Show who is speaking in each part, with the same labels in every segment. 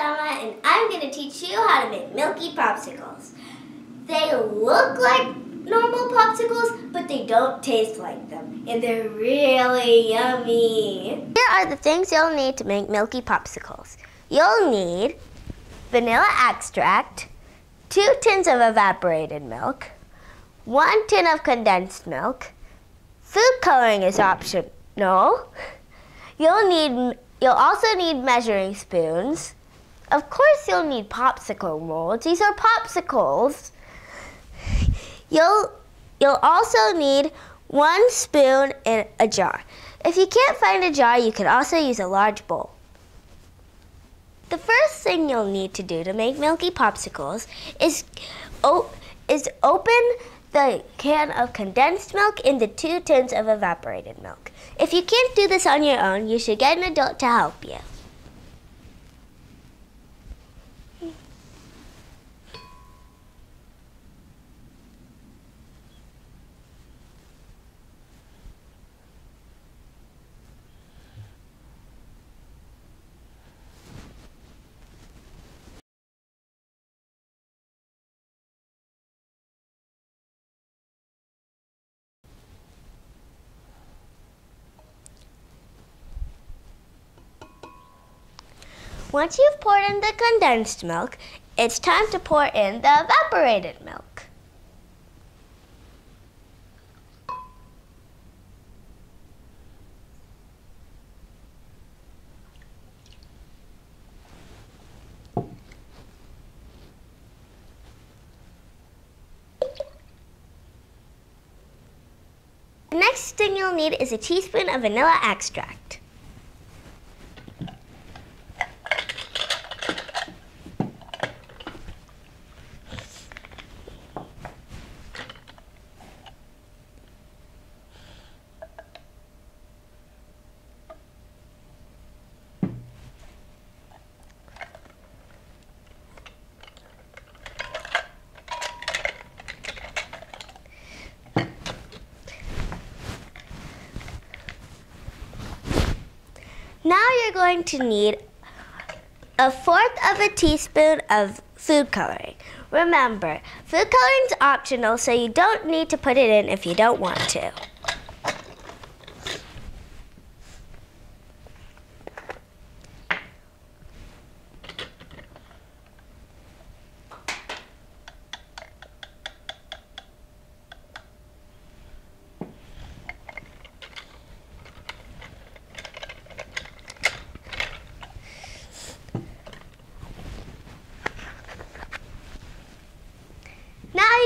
Speaker 1: Sama and I'm going to teach you how to make milky popsicles. They look like normal popsicles, but they don't taste like them. And they're really yummy. Here are the things you'll need to make milky popsicles. You'll need vanilla extract, two tins of evaporated milk, one tin of condensed milk. Food coloring is optional. You'll need you'll also need measuring spoons. Of course you'll need popsicle molds. These are popsicles. You'll you'll also need one spoon in a jar. If you can't find a jar, you can also use a large bowl. The first thing you'll need to do to make milky popsicles is, is open the can of condensed milk into two tins of evaporated milk. If you can't do this on your own, you should get an adult to help you. Once you've poured in the condensed milk, it's time to pour in the evaporated milk. The next thing you'll need is a teaspoon of vanilla extract. Now you're going to need a fourth of a teaspoon of food coloring. Remember, food coloring is optional, so you don't need to put it in if you don't want to.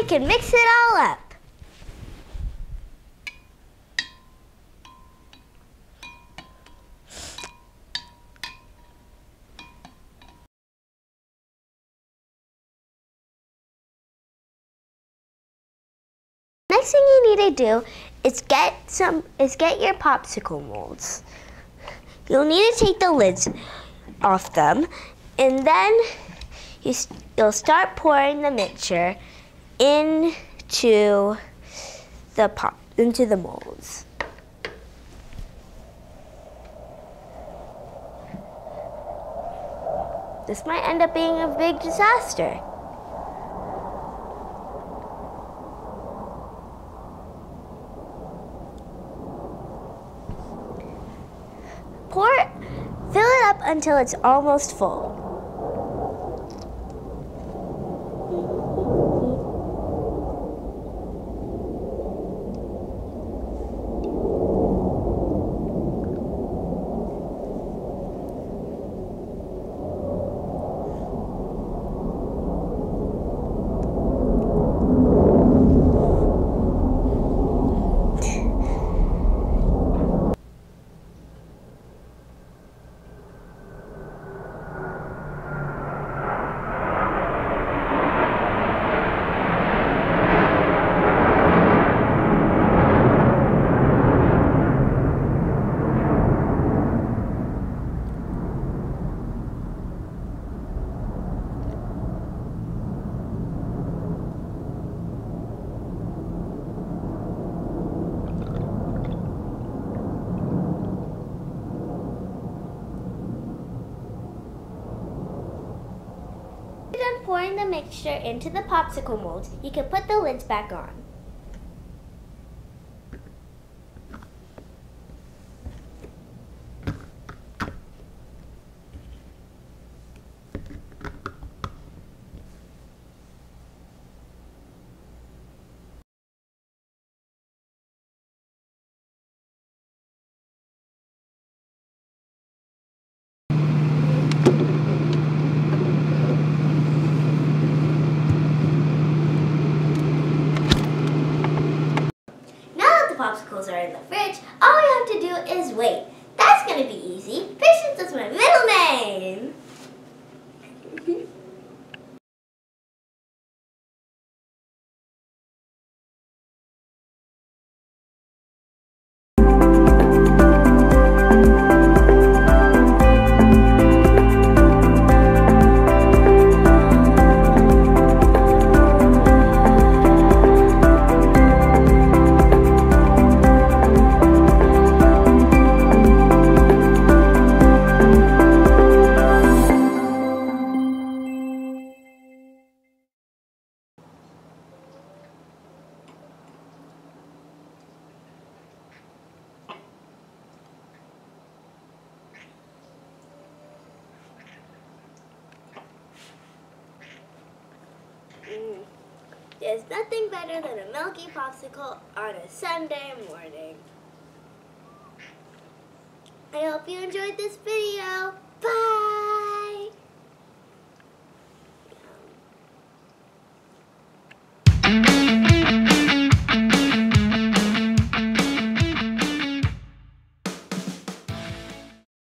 Speaker 1: Can mix it all up. Next thing you need to do is get some is get your popsicle molds. You'll need to take the lids off them and then you, you'll start pouring the mixture into the pop into the molds. This might end up being a big disaster. Pour, fill it up until it's almost full. Done pouring the mixture into the popsicle molds, you can put the lids back on. Now are in the fridge, all we have to do is wait. That's going to be easy. Patience is my middle name. There's nothing better than a milky popsicle on a Sunday morning. I hope you enjoyed this video. Bye!